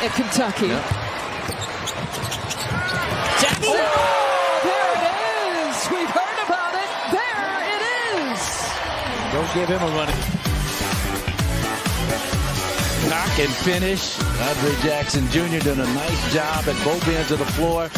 at Kentucky. Yep. Jackson. Oh, there it is. We've heard about it. There it is. Don't give him a run. Knock and finish. Andre Jackson Jr. doing a nice job at both ends of the floor.